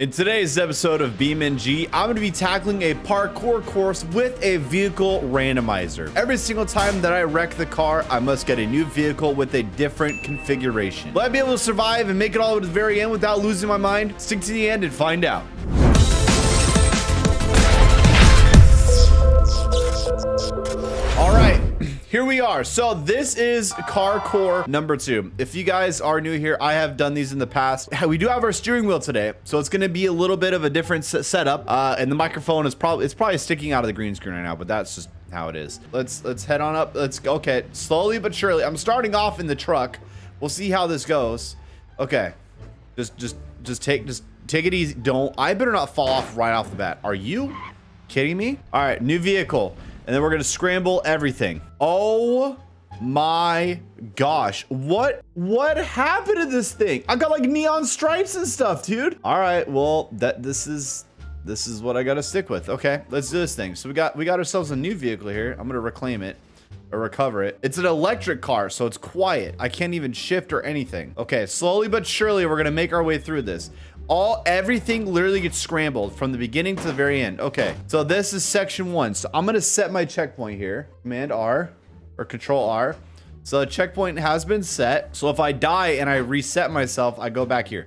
In today's episode of BeamNG, I'm going to be tackling a parkour course with a vehicle randomizer. Every single time that I wreck the car, I must get a new vehicle with a different configuration. Will I be able to survive and make it all to the very end without losing my mind? Stick to the end and find out. Here we are. So this is carkour number two. If you guys are new here, I have done these in the past. We do have our steering wheel today, so it's going to be a little bit of a different setup. Uh, and the microphone is probably it's probably sticking out of the green screen right now, but that's just how it is. Let's let's head on up. Let's go. Okay, slowly but surely. I'm starting off in the truck. We'll see how this goes. Okay, just just just take just take it easy. Don't. I better not fall off right off the bat. Are you kidding me? All right, new vehicle. And then we're going to scramble everything. Oh my gosh. What what happened to this thing? I got like neon stripes and stuff, dude. All right, well, that this is this is what I got to stick with. Okay, let's do this thing. So we got we got ourselves a new vehicle here. I'm going to reclaim it or recover it. It's an electric car, so it's quiet. I can't even shift or anything. Okay, slowly but surely, we're gonna make our way through this. All, everything literally gets scrambled from the beginning to the very end. Okay, so this is section one. So I'm gonna set my checkpoint here. Command R, or Control R. So the checkpoint has been set. So if I die and I reset myself, I go back here.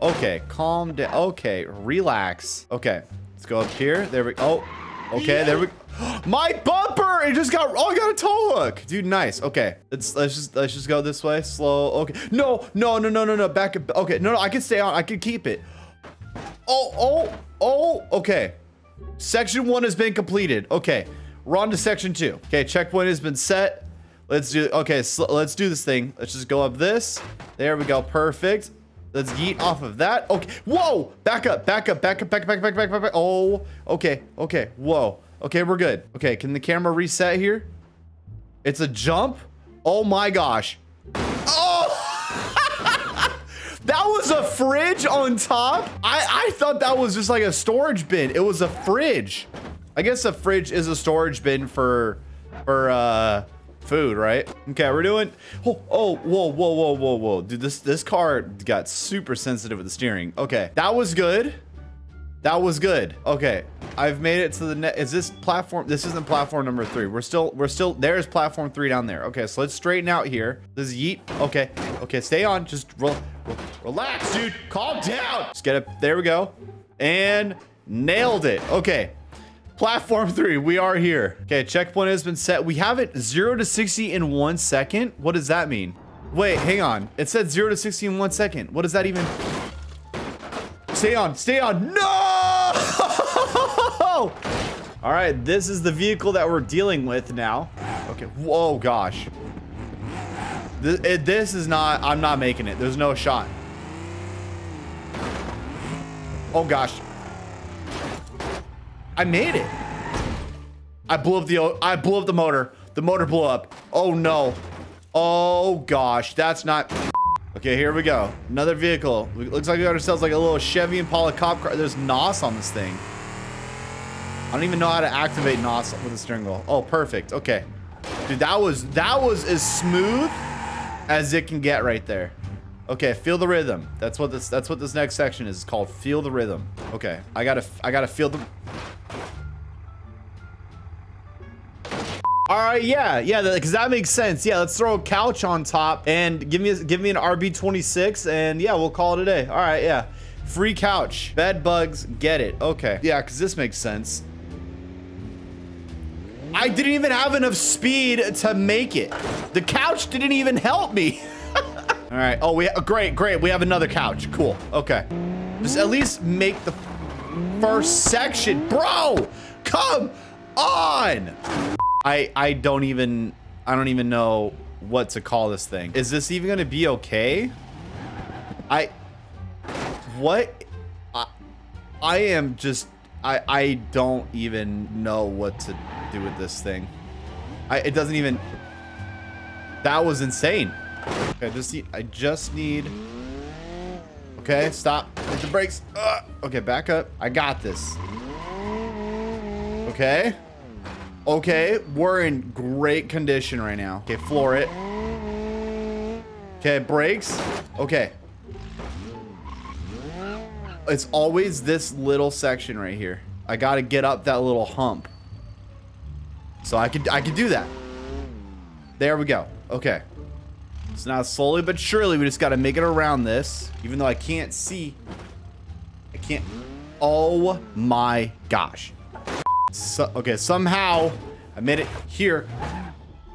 Okay, calm down. Okay, relax. Okay, let's go up here. There we go. Oh, okay, there we go. My bumper! It just got. Oh, I got a tow hook, dude. Nice. Okay, let's let's just let's just go this way. Slow. Okay. No, no, no, no, no, no. Back up. Okay. No, no. I can stay on. I can keep it. Oh, oh, oh. Okay. Section one has been completed. Okay. We're on to section two. Okay. Checkpoint has been set. Let's do. Okay. Let's do this thing. Let's just go up this. There we go. Perfect. Let's yeet off of that. Okay. Whoa. Back up. Back up. Back up. Back up. Back up. Back up. Back up. Oh. Okay. Okay. Whoa. Okay, we're good. Okay, can the camera reset here? It's a jump? Oh my gosh. Oh! that was a fridge on top? I, I thought that was just like a storage bin. It was a fridge. I guess a fridge is a storage bin for, for, uh, food, right? Okay, we're doing, oh, oh, whoa, whoa, whoa, whoa, whoa. Dude, this, this car got super sensitive with the steering. Okay, that was good. That was good. Okay, I've made it to the net. Is this platform? This isn't platform number three. We're still, we're still, there's platform three down there. Okay, so let's straighten out here. This is yeet. Okay, okay, stay on. Just roll, relax, dude. Calm down. Just get up. There we go. And nailed it. Okay. Platform three, we are here. Okay, checkpoint has been set. We have it zero to 60 in one second. What does that mean? Wait, hang on. It said zero to 60 in one second. What does that even... Stay on, stay on. No! All right, this is the vehicle that we're dealing with now. Okay, whoa, gosh. This, it, this is not, I'm not making it. There's no shot. Oh, gosh. I made it. I blew up the, I blew up the motor. The motor blew up. Oh, no. Oh, gosh. That's not... Okay, here we go. Another vehicle. Looks like we got ourselves like a little Chevy Impala cop car. There's NOS on this thing. I don't even know how to activate NOS with the steering wheel. Oh, perfect. Okay. Dude, that was that was as smooth as it can get right there. Okay, feel the rhythm. That's what this that's what this next section is. It's called feel the rhythm. Okay, I gotta I gotta feel the All right, yeah, yeah, because that makes sense. Yeah, let's throw a couch on top and give me give me an RB26, and yeah, we'll call it a day. All right, yeah, free couch, bed bugs, get it. Okay, yeah, because this makes sense. I didn't even have enough speed to make it. The couch didn't even help me. All right. Oh, we uh, great, great. We have another couch. Cool. Okay. Just at least make the first section, bro. Come on. I I don't even I don't even know what to call this thing. Is this even gonna be okay? I what I I am just I I don't even know what to do with this thing. I it doesn't even that was insane. Okay, I just need I just need Okay, stop. Hit the brakes. Uh, okay, back up. I got this. Okay. Okay, we're in great condition right now. Okay, floor it. Okay, brakes. Okay. it's always this little section right here. I got to get up that little hump. So I could I could do that. There we go. Okay. So now slowly but surely we just got to make it around this. Even though I can't see. I can't. Oh my gosh. So, okay, somehow I made it here.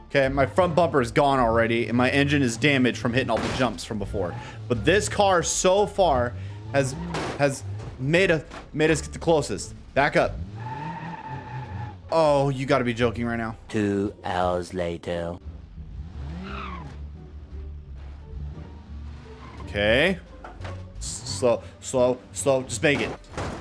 Okay, my front bumper is gone already, and my engine is damaged from hitting all the jumps from before. But this car so far has has made us made us get the closest. Back up. Oh, you got to be joking right now. Two hours later. Okay. Slow, slow, slow. Just make it.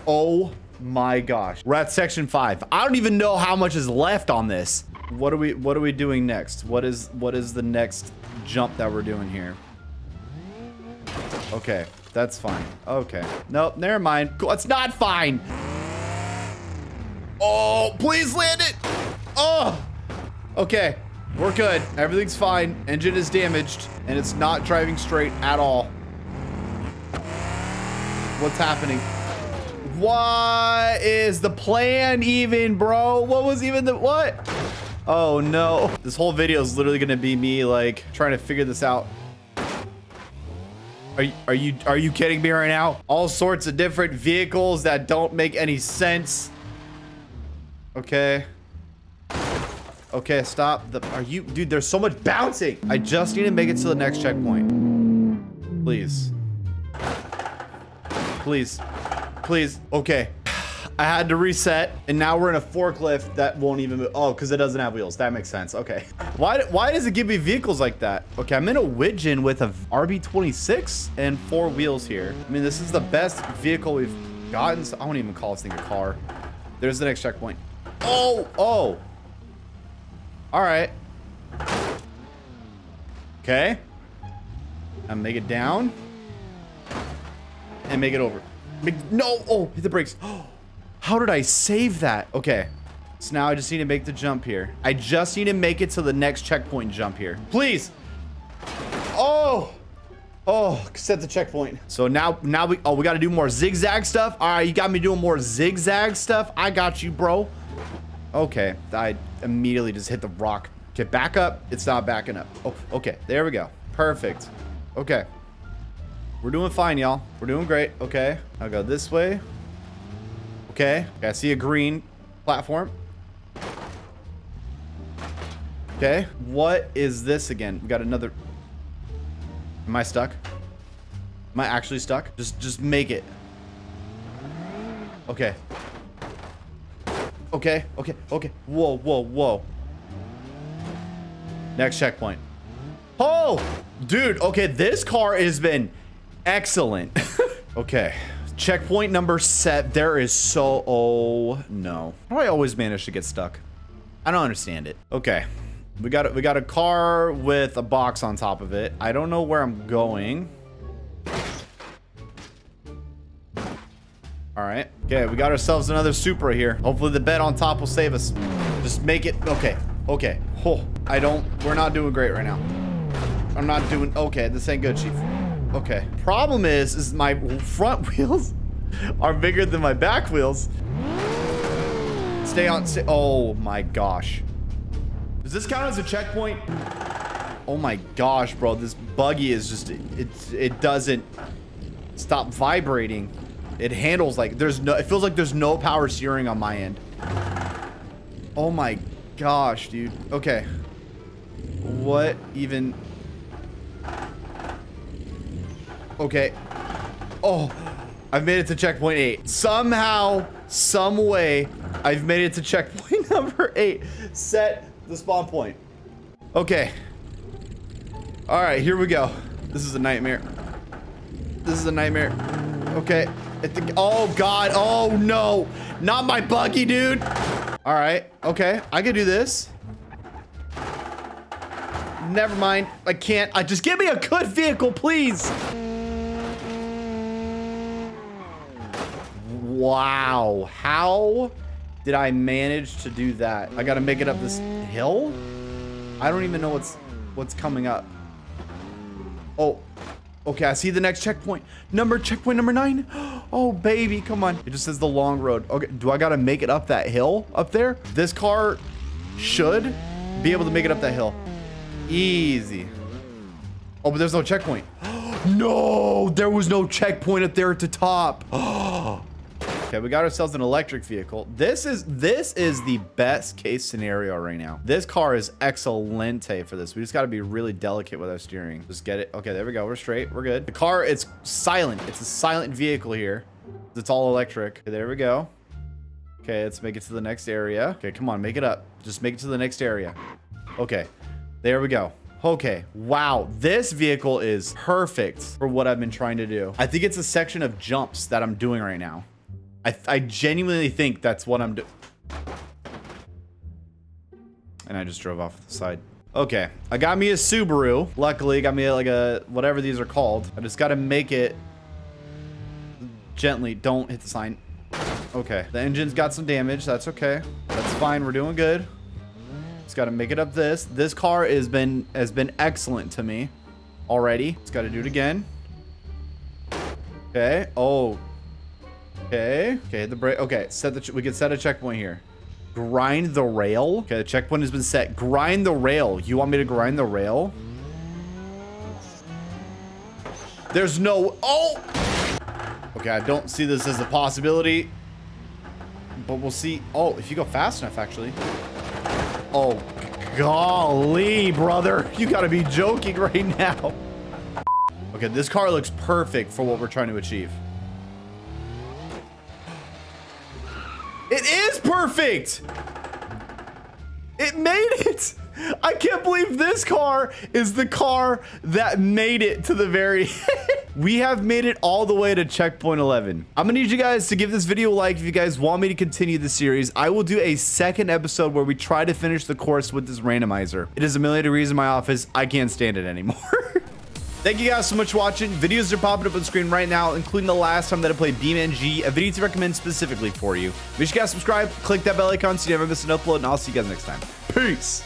Oh my gosh. We're at section five. I don't even know how much is left on this. What are we what are we doing next? What is what is the next jump that we're doing here? Okay, that's fine. Okay. Nope, never mind. It's not fine. Oh, please land it. Oh. Okay. We're good. Everything's fine. Engine is damaged and it's not driving straight at all. What's happening? What is the plan even, bro? What was even the what? Oh no. This whole video is literally gonna be me like trying to figure this out. Are you, are you are you kidding me right now? All sorts of different vehicles that don't make any sense. Okay. Okay, stop. The, are you dude, there's so much bouncing. I just need to make it to the next checkpoint. Please. Please. Please. Okay. I had to reset, and now we're in a forklift that won't even move. Oh, because it doesn't have wheels. That makes sense. Okay. Why, why does it give me vehicles like that? Okay, I'm in a Wigeon with a RB26 and four wheels here. I mean, this is the best vehicle we've gotten. So I won't even call this thing a car. There's the next checkpoint. Oh, oh. All right. Okay. And make it down. And make it over. Make, no. Oh, hit the brakes. How did I save that? Okay. So now I just need to make the jump here. I just need to make it to the next checkpoint jump here. Please. Oh. Oh, set the checkpoint. So now, now we, oh, we got to do more zigzag stuff. All right, you got me doing more zigzag stuff. I got you, bro. Okay, I immediately just hit the rock. Okay, back up. It's not backing up. Oh, okay, there we go. Perfect. Okay. We're doing fine, y'all. We're doing great. Okay, I'll go this way. Okay, okay I see a green platform. Okay, what is this again? We got another... Am I stuck? Am I actually stuck? Just, just make it. Okay. Okay, okay, okay. Whoa, whoa, whoa. Next checkpoint. Oh, dude. Okay, this car has been excellent. okay, checkpoint number set. There is so... Oh, no. How do I always manage to get stuck? I don't understand it. Okay, we got it we got a car with a box on top of it. I don't know where I'm going. All right. Okay, we got ourselves another Supra here. Hopefully the bed on top will save us. Just make it. Okay. Okay. Oh, I don't. We're not doing great right now. I'm not doing. Okay, this ain't good, Chief. Okay. Problem is, is my front wheels are bigger than my back wheels. Stay on. Stay, oh my gosh. Does this count as a checkpoint? Oh my gosh, bro. This buggy is just. It, it, it doesn't stop vibrating. It handles like there's no, it feels like there's no power steering on my end. Oh my gosh, dude. Okay. What even? Okay. Oh, I've made it to checkpoint eight. Somehow, some way, I've made it to checkpoint number eight. Set the spawn point. Okay. All right, here we go. This is a nightmare. This is a nightmare. Okay. Oh, God. Oh, no. Not my buggy, dude. All right. Okay. I can do this. Never mind. I can't. I just give me a good vehicle, please. Wow. How did I manage to do that? I got to make it up this hill? I don't even know what's what's coming up. Oh. Okay, I see the next checkpoint. Number checkpoint number nine. Oh, baby, come on. It just says the long road. Okay, do I gotta make it up that hill up there? This car should be able to make it up that hill. Easy. Oh, but there's no checkpoint. no, there was no checkpoint up there at the top. Oh, okay, we got ourselves an electric vehicle. This is this is the best case scenario right now. This car is excelente for this. We just got to be really delicate with our steering. Just get it. Okay, there we go. We're straight. We're good. The car, it's silent. It's a silent vehicle here. It's all electric. Okay, there we go. Okay, let's make it to the next area. Okay, come on, make it up. Just make it to the next area. Okay, there we go. Okay, wow, this vehicle is perfect for what I've been trying to do. I think it's a section of jumps that I'm doing right now. I, I genuinely think that's what I'm doing. And I just drove off the side. Okay, I got me a Subaru. Luckily, got me like a, whatever these are called. I just got to make it gently. Don't hit the sign. Okay, the engine's got some damage. That's okay. That's fine. We're doing good. Just got to make it up this. This car has been has been excellent to me already. It's got to do it again. Okay. Oh. Okay. Okay. The brake. Okay. Set the. We can set a checkpoint here. Grind the rail. Okay. The checkpoint has been set. Grind the rail. You want me to grind the rail? There's no. Oh. Okay. I don't see this as a possibility. But we'll see. Oh, if you go fast enough, actually. Oh, golly, brother. You gotta be joking right now. Okay, this car looks perfect for what we're trying to achieve. It is perfect! It made it! I can't believe this car is the car that made it to the very We have made it all the way to checkpoint 11. I'm gonna need you guys to give this video a like if you guys want me to continue the series. I will do a second episode where we try to finish the course with this randomizer. It is a million degrees in my office. I can't stand it anymore. Thank you guys so much for watching. Videos are popping up on screen right now, including the last time that I played BeamNG, a video to recommend specifically for you. Make sure you guys subscribe, click that bell icon so you never miss an upload, and I'll see you guys next time. Peace!